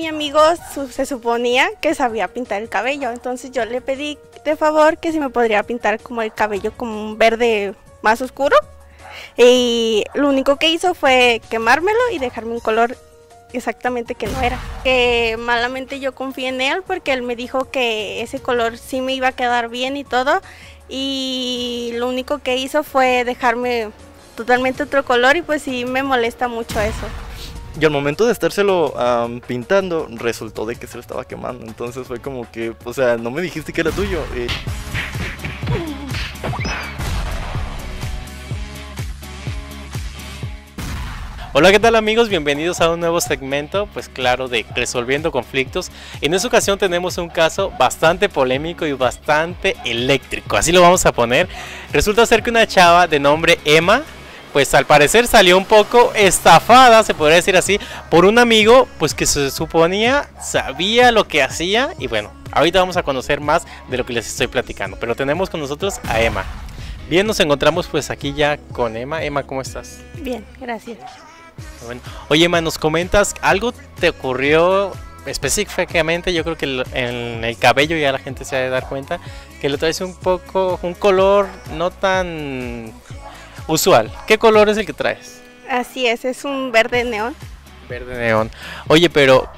mi amigo se suponía que sabía pintar el cabello, entonces yo le pedí de favor que si me podría pintar como el cabello como un verde más oscuro. Y lo único que hizo fue quemármelo y dejarme un color exactamente que no era. Que malamente yo confié en él porque él me dijo que ese color sí me iba a quedar bien y todo. Y lo único que hizo fue dejarme totalmente otro color y pues sí me molesta mucho eso. Y al momento de estárselo pintando, resultó de que se lo estaba quemando. Entonces fue como que, o sea, no me dijiste que era tuyo. eh, Hola, ¿qué tal amigos? Bienvenidos a un nuevo segmento, pues claro, de resolviendo conflictos. En esta ocasión tenemos un caso bastante polémico y bastante eléctrico, así lo vamos a poner. Resulta ser que una chava de nombre Emma, pues al parecer salió un poco estafada, se podría decir así, por un amigo, pues que se suponía sabía lo que hacía y bueno, ahorita vamos a conocer más de lo que les estoy platicando, pero tenemos con nosotros a Emma. Bien, nos encontramos pues aquí ya con Emma. Emma, ¿cómo estás? Bien, gracias. Bueno, oye, Emma, nos comentas, ¿algo te ocurrió específicamente? Yo creo que el- en el cabello ya la gente se ha de dar cuenta que le traes un poco, un color no tan usual. ¿Qué color es el que traes? Así es, es un verde neón. Verde neón. Oye, pero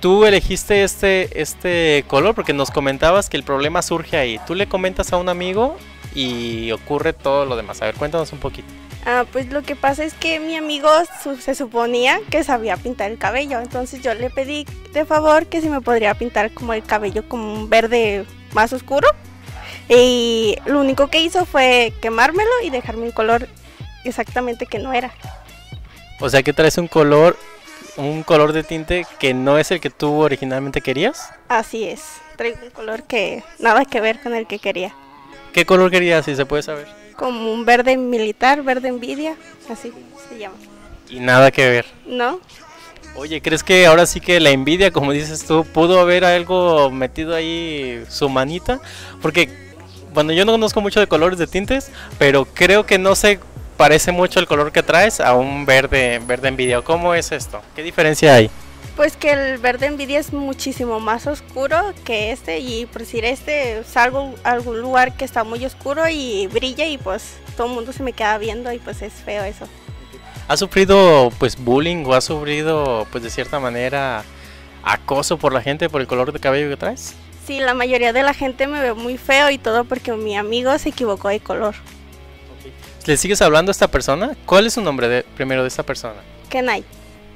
tú elegiste este, este color porque nos comentabas que el problema surge ahí. Tú le comentas a un amigo y ocurre todo lo demás. A ver, cuéntanos un poquito. Ah, pues lo que pasa es que mi amigo su- se suponía que sabía pintar el cabello, entonces yo le pedí de favor que si me podría pintar como el cabello como un verde más oscuro. Y lo único que hizo fue quemármelo y dejarme un color exactamente que no era. O sea que traes un color, un color de tinte que no es el que tú originalmente querías. Así es, traigo un color que nada que ver con el que quería. ¿Qué color querías, si se puede saber? Como un verde militar, verde envidia, así se llama. Y nada que ver. ¿No? Oye, ¿crees que ahora sí que la envidia, como dices tú, pudo haber algo metido ahí su manita? Porque, bueno, yo no conozco mucho de colores de tintes, pero creo que no se parece mucho el color que traes a un verde, verde envidia. ¿Cómo es esto? ¿Qué diferencia hay? Pues que el verde envidia es muchísimo más oscuro que este y por decir este salgo a algún lugar que está muy oscuro y brilla y pues todo el mundo se me queda viendo y pues es feo eso. ¿Has sufrido pues bullying o has sufrido pues de cierta manera acoso por la gente por el color de cabello que traes? Sí, la mayoría de la gente me ve muy feo y todo porque mi amigo se equivocó de color. ¿Le sigues hablando a esta persona? ¿Cuál es su nombre de, primero de esta persona? Kenai.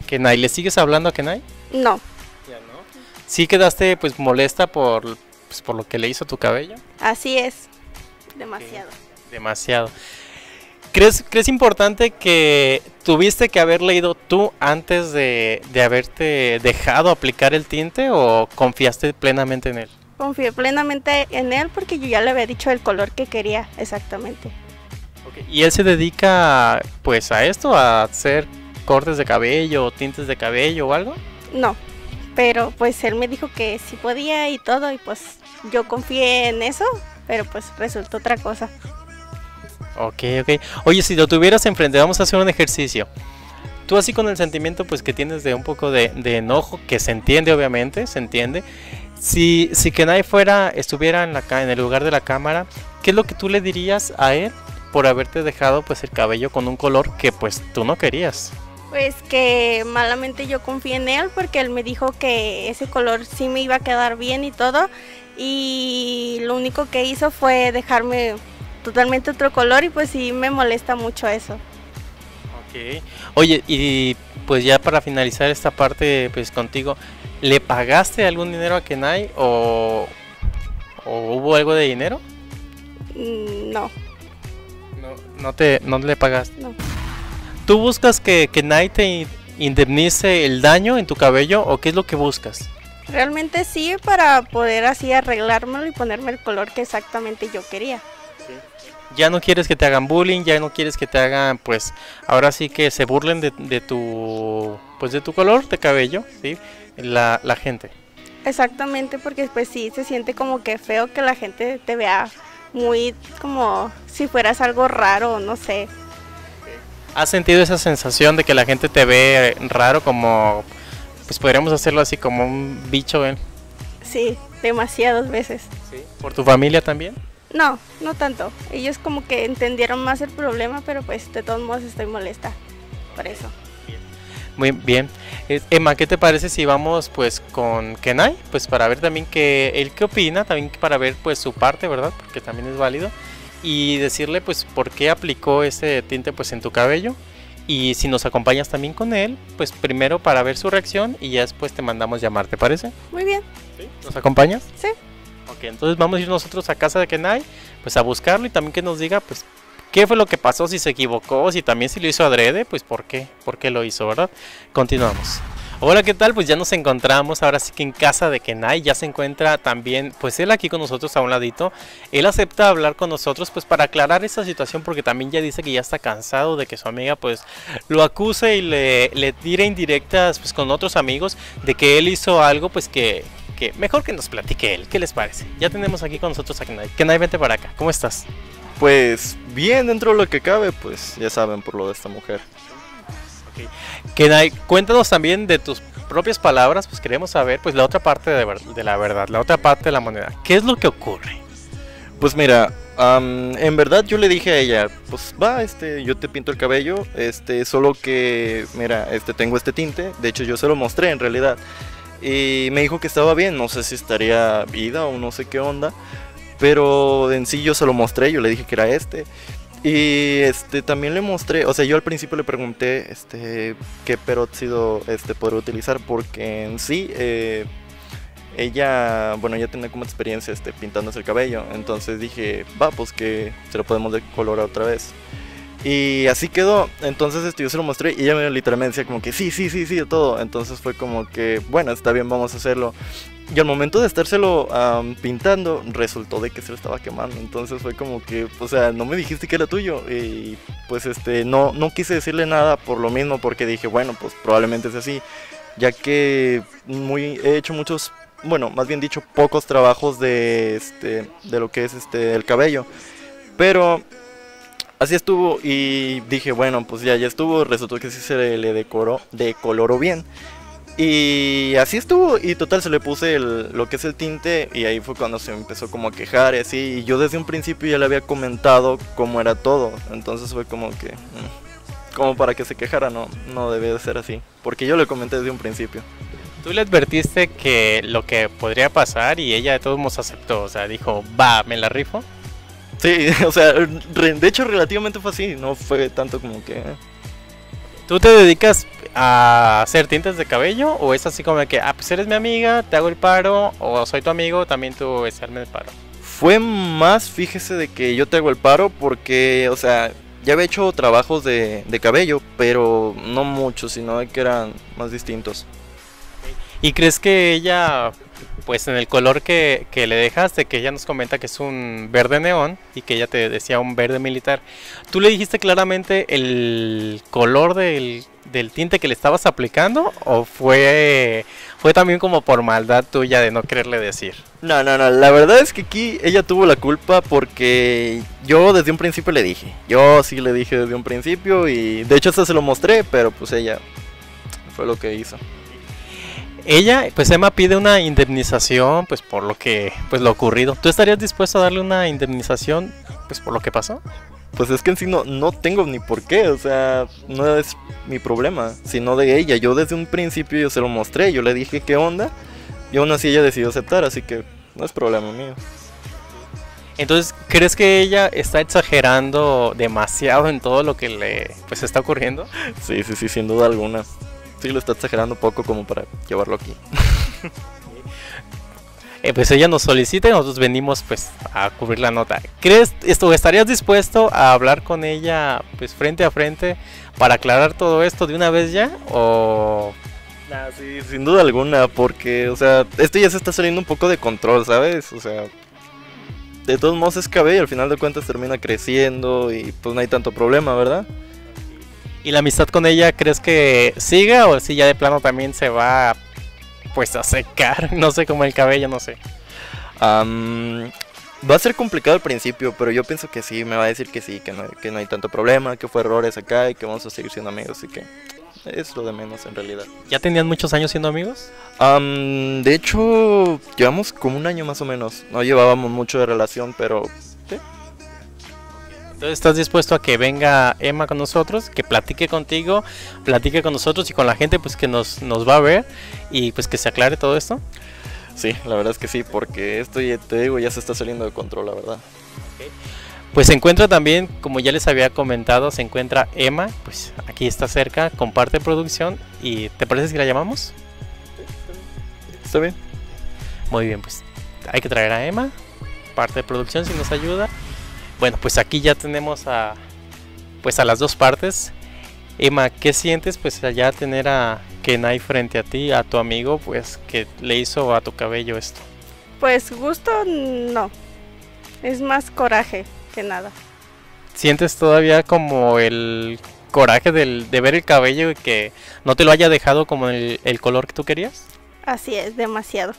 Kenai. ¿Le sigues hablando a Kenai? No, Ya no. ¿Sí quedaste pues molesta por, pues, por lo que le hizo tu cabello? así es. Demasiado. Demasiado. ¿Crees, ¿Crees importante que tuviste que haber leído tú antes de, de haberte dejado aplicar el tinte o confiaste plenamente en él? Confié plenamente en él porque yo ya le había dicho el color que quería exactamente. ¿Y él se dedica pues a esto, a hacer cortes de cabello tintes de cabello o algo? No, pero pues él me dijo que sí podía y todo y pues yo confié en eso, pero pues resultó otra cosa. Ok, ok. Oye, si lo tuvieras enfrente, vamos a hacer un ejercicio. Tú así con el sentimiento pues que tienes de un poco de, de enojo, que se entiende obviamente, se entiende. Si, si Kenai fuera, estuviera en, la, en el lugar de la cámara, ¿qué es lo que tú le dirías a él por haberte dejado pues el cabello con un color que pues tú no querías? Pues que malamente yo confié en él porque él me dijo que ese color sí me iba a quedar bien y todo y lo único que hizo fue dejarme totalmente otro color y pues sí me molesta mucho eso. Ok. Oye, y pues ya para finalizar esta parte pues contigo, ¿le pagaste algún dinero a Kenai o, o hubo algo de dinero? Mm, No, No, no te no le pagaste. no. ¿Tú buscas que Kenai te in- indemnice el daño en tu cabello o qué es lo que buscas? Realmente sí para poder así arreglármelo y ponerme el color que exactamente yo quería. Ya no quieres que te hagan bullying, ya no quieres que te hagan, pues, ahora sí que se burlen de, de tu, pues, de tu color de cabello, ¿sí? La, la gente. Exactamente, porque pues sí, se siente como que feo que la gente te vea muy como si fueras algo raro, no sé. ¿Has sentido esa sensación de que la gente te ve raro como, pues podríamos hacerlo así como un bicho, ¿eh? Sí, demasiadas veces. ¿Por tu familia también? No, no tanto. Ellos como que entendieron más el problema, pero pues de todos modos estoy molesta por eso. Muy bien. Eh, Emma, ¿qué te parece si vamos pues con Kenai? Pues para ver también que él qué opina, también para ver pues su parte, ¿verdad? Porque también es válido. Y decirle pues por qué aplicó ese tinte pues en tu cabello. Y si nos acompañas también con él, pues primero para ver su reacción y ya después te mandamos llamar, ¿te parece? Muy bien, ¿Nos acompañas? sí. Ok, entonces vamos a ir nosotros a casa de Kenai, pues a buscarlo y también que nos diga, pues, qué fue lo que pasó, si se equivocó, si también si lo hizo adrede, pues por qué, por qué lo hizo, ¿verdad? Continuamos. Hola, ¿qué tal? Pues ya nos encontramos, ahora sí que en casa de Kenai ya se encuentra también, pues él aquí con nosotros a un ladito. Él acepta hablar con nosotros, pues para aclarar esta situación, porque también ya dice que ya está cansado de que su amiga, pues, lo acuse y le, le tire indirectas, pues, con otros amigos, de que él hizo algo, pues, que, que mejor que nos platique él. ¿Qué les parece? Ya tenemos aquí con nosotros a Kenai. Kenai, vente para acá. ¿Cómo estás? Pues bien dentro de lo que cabe, pues ya saben por lo de esta mujer. Kenai, cuéntanos también de tus propias palabras, pues queremos saber, pues, la otra parte de, de la verdad, la otra parte de la moneda. ¿Qué es lo que ocurre? Pues mira, am, en verdad yo le dije a ella, pues va, este, yo te pinto el cabello, este, solo que, mira, este, tengo este tinte, de hecho yo se lo mostré en realidad, y me dijo que estaba bien, no sé si estaría vida o no sé qué onda, pero en sí yo se lo mostré, yo le dije que era este, y este, también le mostré, o sea, yo al principio le pregunté, este, qué peróxido, este, podría utilizar, porque en sí, eh, ella, bueno, ya tenía como experiencia este, pintándose el cabello. Entonces dije, va, pues que se lo podemos decolorar otra vez. Y así quedó. Entonces este, yo se lo mostré y ella me literalmente decía como que sí, sí, sí, sí, de todo. Entonces fue como que, bueno, está bien, vamos a hacerlo. Y al momento de estárselo am, pintando, resultó de que se lo estaba quemando. Entonces fue como que, o sea, no me dijiste que era tuyo. Y pues este, no, no quise decirle nada por lo mismo, porque dije, bueno, pues probablemente es así. Ya que muy, he hecho muchos bueno, más bien dicho, pocos trabajos de este de lo que es este el cabello. Pero así estuvo y dije, bueno, pues ya ya estuvo, resultó que sí se le decoró, decoloró bien. Y así estuvo y total se le puse el- lo que es el tinte y ahí fue cuando se empezó como a quejar y así. Y yo desde un principio ya le había comentado cómo era todo. Entonces fue como que... mm, Como para que se quejara, no, no debe de ser así. Porque yo le comenté desde un principio. Tú le advertiste que lo que podría pasar y ella de todos modos aceptó, o sea, dijo, va, me la rifo. Sí, o sea, de hecho relativamente fue así, no fue tanto como que... eh. ¿Tú te dedicas a hacer tintes de cabello o es así como que, ah, pues eres mi amiga, te hago el paro, o soy tu amigo, también tú hacerme el paro? Fue más, fíjese, de que yo te hago el paro porque, o sea, ya había hecho trabajos de, de cabello, pero no muchos, sino que eran más distintos. ¿Y crees que ella, pues en el color que, que le dejaste, que ella nos comenta que es un verde neón y que ella te decía un verde militar, ¿tú le dijiste claramente el color del, del tinte que le estabas aplicando o fue, fue también como por maldad tuya de no quererle decir? No, no, no, la verdad es que aquí ella tuvo la culpa porque yo desde un principio le dije. Yo sí le dije desde un principio y de hecho hasta se lo mostré, pero pues ella fue lo que hizo. Ella, pues Emma pide una indemnización, pues por lo que, pues lo ocurrido. ¿Tú estarías dispuesto a darle una indemnización, pues por lo que pasó? Pues es que en sí no, no tengo ni por qué, o sea, no es mi problema, sino de ella. Yo desde un principio yo se lo mostré, yo le dije qué onda, y aún así ella decidió aceptar, así que no es problema mío. Entonces, ¿crees que ella está exagerando demasiado en todo lo que le, pues está ocurriendo? Sí, sí, sí, sin duda alguna. Sí lo está exagerando poco como para llevarlo aquí. Eh, pues ella nos solicita y nosotros venimos pues a cubrir la nota. ¿Crees esto estarías dispuesto a hablar con ella pues frente a frente para aclarar todo esto de una vez ya o Nah, sí, sin duda alguna, porque, o sea, esto ya se está saliendo un poco de control, ¿sabes? O sea, de todos modos es cabello, al final de cuentas termina creciendo y pues no hay tanto problema, ¿verdad? ¿Y la amistad con ella crees que siga o si ya de plano también se va pues a secar? No sé, como el cabello, no sé. Am, va a ser complicado al principio, pero yo pienso que sí, me va a decir que sí, que no, que no hay tanto problema, que fue errores acá y que vamos a seguir siendo amigos, así que es lo de menos en realidad. ¿Ya tenían muchos años siendo amigos? Am, de hecho, llevamos como un año más o menos. No llevábamos mucho de relación, pero sí. Entonces, ¿estás dispuesto a que venga Emma con nosotros, que platique contigo, platique con nosotros y con la gente pues que nos, nos va a ver y pues que se aclare todo esto? Sí, la verdad es que sí, porque esto ya te digo, ya se está saliendo de control, la verdad. Pues se encuentra también, como ya les había comentado, se encuentra Emma, pues aquí está cerca, comparte producción y ¿te parece si la llamamos? ¿Está bien? Muy bien, pues hay que traer a Emma, parte de producción si nos ayuda. Bueno, pues aquí ya tenemos a pues a las dos partes. Emma, ¿qué sientes pues allá tener a Kenai frente a ti, a tu amigo, pues que le hizo a tu cabello esto? Pues gusto no. Es más coraje que nada. ¿Sientes todavía como el coraje del- de ver el cabello y que no te lo haya dejado como el, el color que tú querías? Así es, demasiado.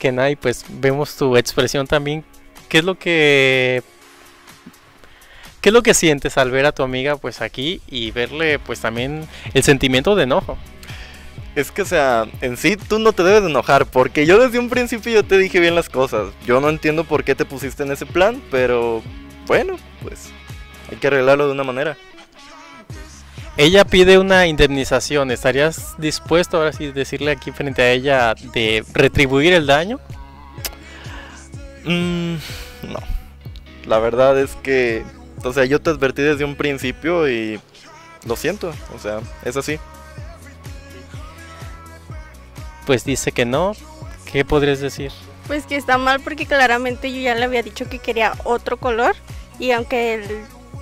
Kenai, pues vemos tu expresión también. ¿Qué es lo que qué es lo que sientes al ver a tu amiga pues aquí y verle pues también el sentimiento de enojo? Es que, o sea, en sí tú no te debes de enojar, porque yo desde un principio yo te dije bien las cosas. Yo no entiendo por qué te pusiste en ese plan, pero bueno, pues hay que arreglarlo de una manera. Ella pide una indemnización. ¿Estarías dispuesto ahora sí decirle aquí frente a ella de retribuir el daño? Mm, no. La verdad es que, o sea, yo te advertí desde un principio y lo siento, o sea, es así. Pues dice que no. ¿Qué podrías decir? Pues que está mal porque claramente yo ya le había dicho que quería otro color y aunque él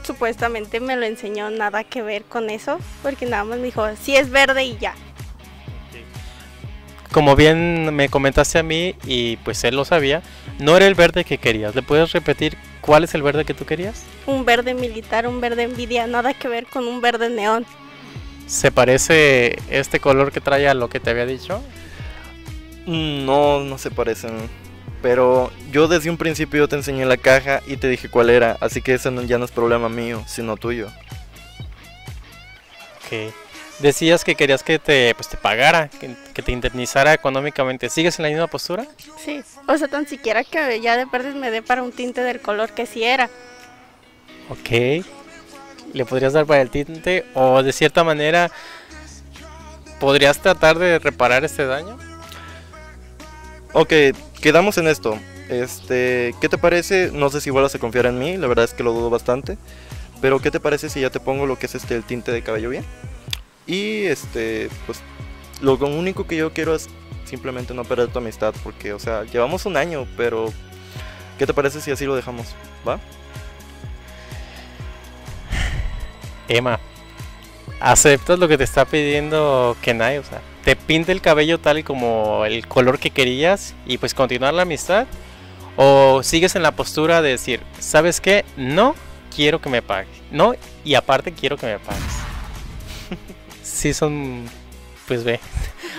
supuestamente me lo enseñó nada que ver con eso, porque nada más me dijo, sí es verde y ya. Como bien me comentaste a mí y pues él lo sabía, no era el verde que querías. ¿Le puedes repetir cuál es el verde que tú querías? Un verde militar, un verde envidia, nada que ver con un verde neón. ¿Se parece este color que trae a lo que te había dicho? Mm, No, no se parecen. Pero yo desde un principio yo te enseñé la caja y te dije cuál era, así que ese no- ya no es problema mío, sino tuyo. Ok. Decías que querías que te, pues, te pagara, que, que te indemnizara económicamente. ¿Sigues en la misma postura? Sí, o sea, tan siquiera que ya de verdes me dé para un tinte del color que sí era. Ok. ¿Le podrías dar para el tinte? ¿O de cierta manera podrías tratar de reparar este daño? Ok, quedamos en esto. Este, ¿qué te parece? No sé si vuelvas a confiar en mí, la verdad es que lo dudo bastante. Pero ¿qué te parece si ya te pongo lo que es este el tinte de cabello bien? Y este, pues lo único que yo quiero es simplemente no perder tu amistad porque, o sea, llevamos un año, pero ¿qué te parece si así lo dejamos? ¿Va? Emma, ¿aceptas lo que te está pidiendo Kenai? O sea, ¿te pinta el cabello tal como el color que querías y pues continuar la amistad? ¿O sigues en la postura de decir, ¿sabes qué? No quiero que me pagues. No, y aparte quiero que me pagues. Sí son, pues ve,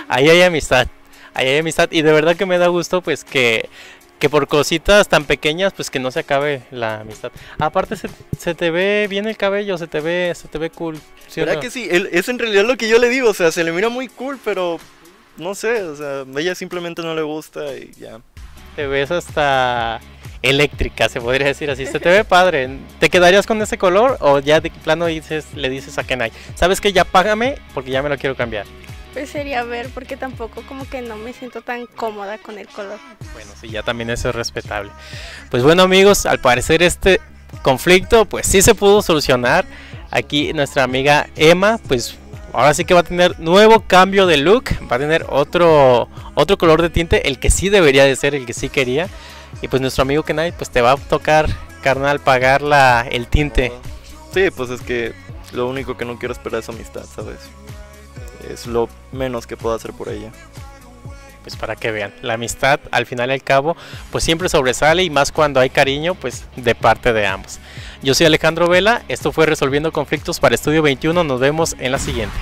ahí hay amistad. Ahí hay amistad y de verdad que me da gusto pues que que por cositas tan pequeñas pues que no se acabe la amistad. Aparte se, se te ve bien el cabello, se te ve se te ve cool. ¿sí ¿Verdad no? que sí? Él- es en realidad lo que yo le digo, o sea, se le mira muy cool, pero no sé, o sea, a ella simplemente no le gusta y ya. Te ves hasta eléctrica, se podría decir así. Se te ve padre. ¿Te quedarías con ese color o ya de plano dices, le dices a Kenai, sabes que ya págame porque ya me lo quiero cambiar? Pues sería ver porque tampoco como que no me siento tan cómoda con el color. Bueno, sí, ya también eso es respetable. Pues bueno amigos, al parecer este conflicto pues sí se pudo solucionar. Aquí nuestra amiga Emma pues ahora sí que va a tener nuevo cambio de look, va a tener otro otro color de tinte, el que sí debería de ser, el que sí quería. Y pues nuestro amigo Kenai pues te va a tocar, carnal, pagar la, el tinte. Sí, pues es que lo único que no quiero es perder esa amistad, ¿sabes? Es lo menos que puedo hacer por ella. Pues para que vean, la amistad al final y al cabo pues siempre sobresale y más cuando hay cariño pues de parte de ambos. Yo soy Alejandro Vela, esto fue Resolviendo Conflictos para Estudio 21, nos vemos en la siguiente.